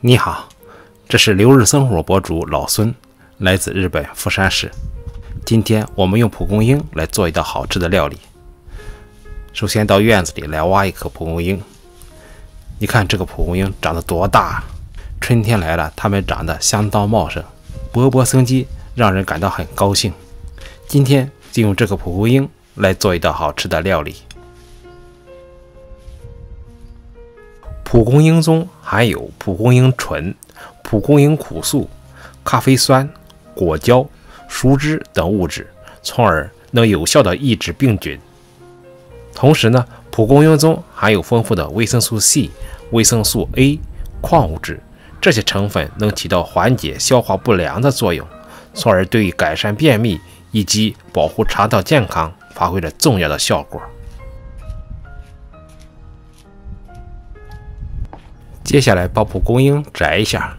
你好，这是留日生活博主老孙，来自日本富山市。今天我们用蒲公英来做一道好吃的料理。首先到院子里来挖一颗蒲公英。你看这个蒲公英长得多大！春天来了，它们长得相当茂盛，勃勃生机，让人感到很高兴。今天就用这个蒲公英来做一道好吃的料理。蒲公英中含有蒲公英醇、蒲公英苦素、咖啡酸、果胶、树脂等物质，从而能有效的抑制病菌。同时呢，蒲公英中含有丰富的维生素 C、维生素 A、矿物质，这些成分能起到缓解消化不良的作用，从而对改善便秘以及保护肠道健康发挥了重要的效果。接下来把蒲公英摘一下，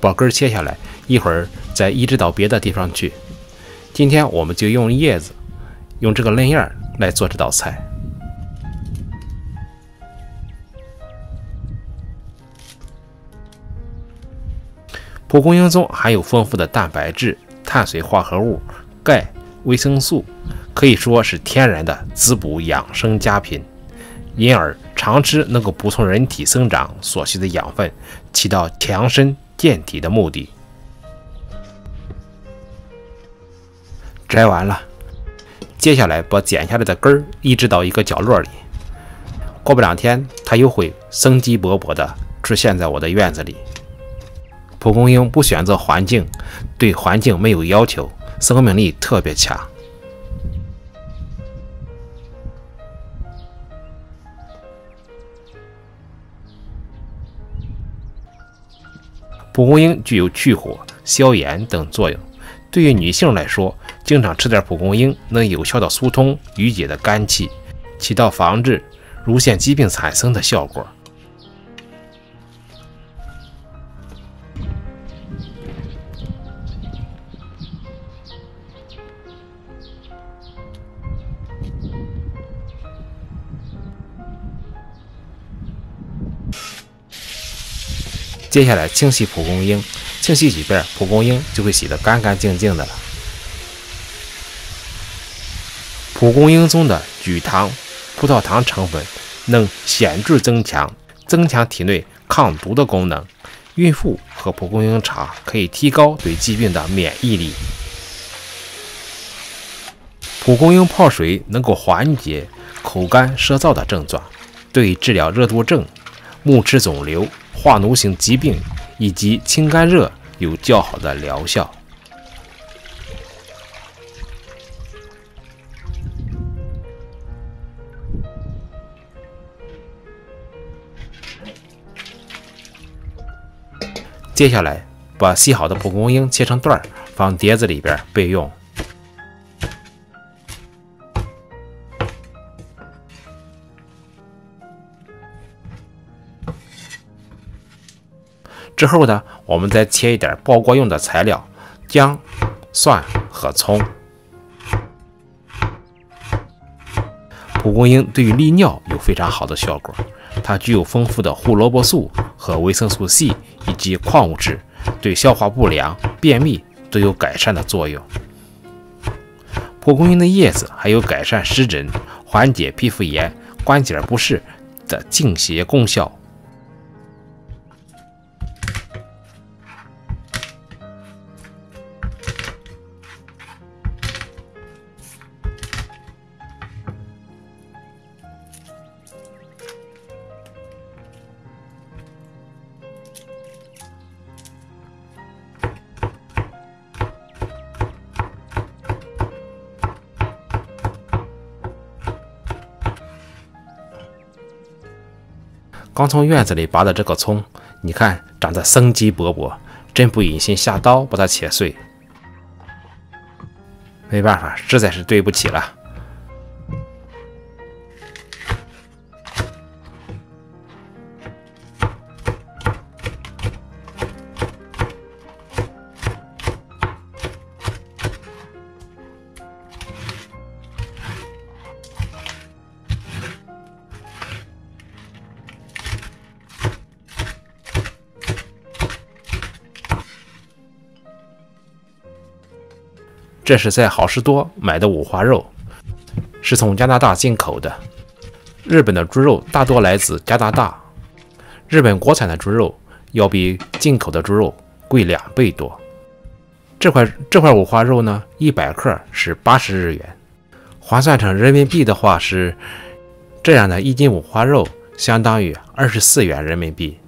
把根切下来，一会儿再移植到别的地方去。今天我们就用叶子，用这个嫩叶来做这道菜。蒲公英中含有丰富的蛋白质、碳水化合物、钙、维生素，可以说是天然的滋补养生佳品。因而，常吃能够补充人体生长所需的养分，起到强身健体的目的。摘完了，接下来把剪下来的根儿移植到一个角落里。过不两天，它又会生机勃勃地出现在我的院子里。蒲公英不选择环境，对环境没有要求，生命力特别强。蒲公英具有去火、消炎等作用。对于女性来说，经常吃点蒲公英能有效的疏通淤结的肝气，起到防治乳腺疾病产生的效果。接下来清洗蒲公英，清洗几遍，蒲公英就会洗得干干净净的了。蒲公英中的聚糖、葡萄糖成分能显著增强增强体内抗毒的功能。孕妇喝蒲公英茶可以提高对疾病的免疫力。蒲公英泡水能够缓解口干舌燥的症状，对治疗热毒症、目赤肿瘤。化脓性疾病以及清肝热有较好的疗效。接下来，把洗好的蒲公英切成段儿，放碟子里边备用。之后呢，我们再切一点包裹用的材料：姜、蒜和葱。蒲公英对于利尿有非常好的效果，它具有丰富的胡萝卜素和维生素 C 以及矿物质，对消化不良、便秘都有改善的作用。蒲公英的叶子还有改善湿疹、缓解皮肤炎、关节不适的净邪功效。刚从院子里拔的这个葱，你看长得生机勃勃，真不忍心下刀把它切碎。没办法，实在是对不起了。这是在好事多买的五花肉，是从加拿大进口的。日本的猪肉大多来自加拿大，日本国产的猪肉要比进口的猪肉贵两倍多。这块这块五花肉呢，一百克是八十日元，换算成人民币的话是这样的一斤五花肉相当于二十四元人民币。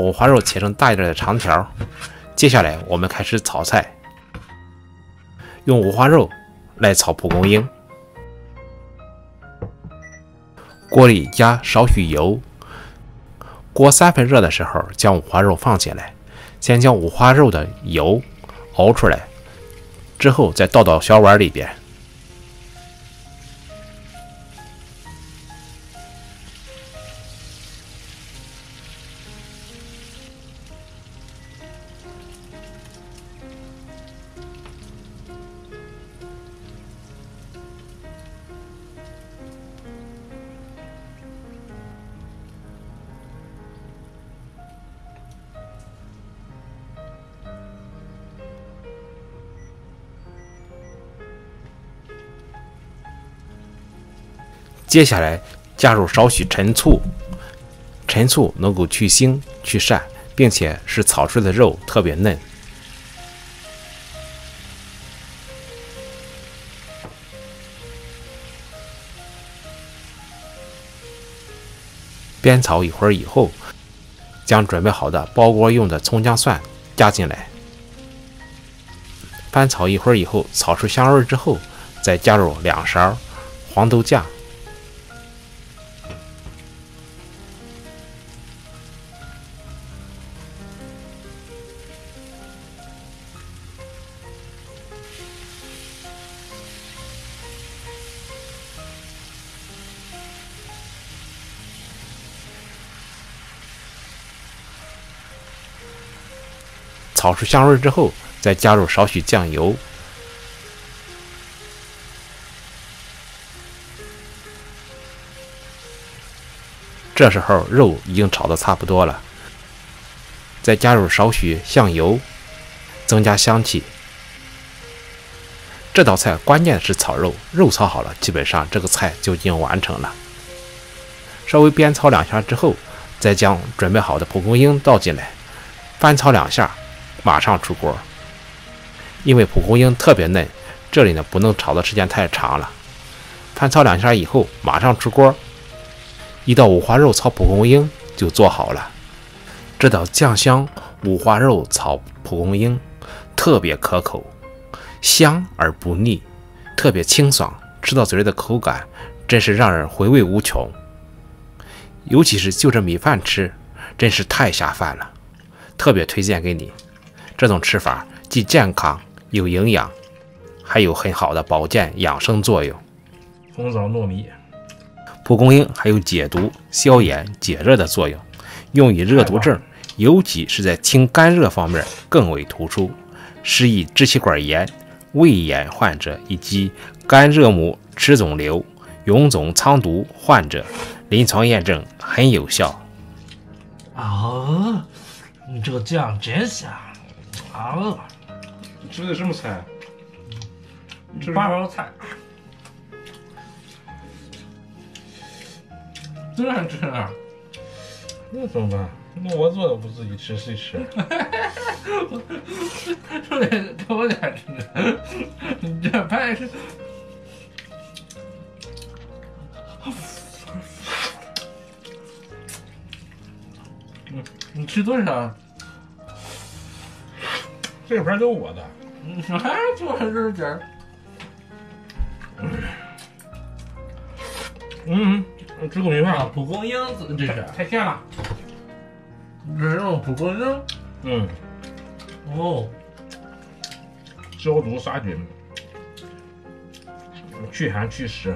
五花肉切成大一点的长条。接下来我们开始炒菜，用五花肉来炒蒲公英。锅里加少许油，锅三分热的时候，将五花肉放进来，先将五花肉的油熬出来，之后再倒到小碗里边。接下来加入少许陈醋，陈醋能够去腥去膻，并且使炒出来的肉特别嫩。煸炒一会儿以后，将准备好的包锅用的葱姜蒜加进来，翻炒一会儿以后，炒出香味之后，再加入两勺黄豆酱。炒出香味之后，再加入少许酱油。这时候肉已经炒的差不多了，再加入少许香油，增加香气。这道菜关键是炒肉，肉炒好了，基本上这个菜就已经完成了。稍微煸炒两下之后，再将准备好的蒲公英倒进来，翻炒两下。马上出锅，因为蒲公英特别嫩，这里呢不能炒的时间太长了。翻炒两下以后，马上出锅，一道五花肉炒蒲公英就做好了。这道酱香五花肉炒蒲公英特别可口，香而不腻，特别清爽，吃到嘴里的口感真是让人回味无穷。尤其是就着米饭吃，真是太下饭了，特别推荐给你。这种吃法既健康又营养，还有很好的保健养生作用。红枣糯米，蒲公英还有解毒、消炎、解热的作用，用于热毒症，尤其是在清肝热方面更为突出，适宜支气管炎、胃炎患者以及肝热母齿肿瘤、臃肿疮毒患者，临床验证很有效。啊，你这个酱真香！啊！吃的什么菜？八宝菜。这样吃啊？那怎么办？那我做的不自己吃谁吃？这得给我点吃。你这拍是？嗯，你吃多少？这盘都我的，还做这点儿。嗯，吃口米饭。蒲公英这是太甜了。这是蒲公英。嗯。哦。消毒杀菌，去寒去湿。